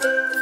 Bye.